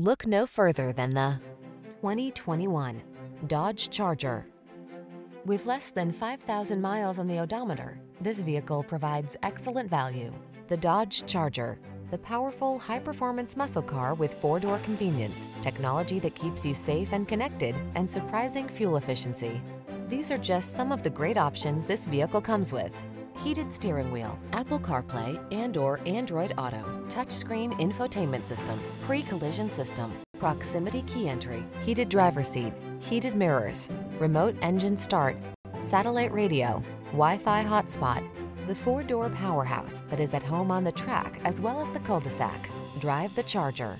Look no further than the 2021 Dodge Charger. With less than 5,000 miles on the odometer, this vehicle provides excellent value. The Dodge Charger, the powerful, high-performance muscle car with four-door convenience, technology that keeps you safe and connected, and surprising fuel efficiency. These are just some of the great options this vehicle comes with. Heated steering wheel, Apple CarPlay and or Android Auto, touchscreen infotainment system, pre-collision system, proximity key entry, heated driver seat, heated mirrors, remote engine start, satellite radio, Wi-Fi hotspot, the four-door powerhouse that is at home on the track as well as the cul-de-sac. Drive the Charger.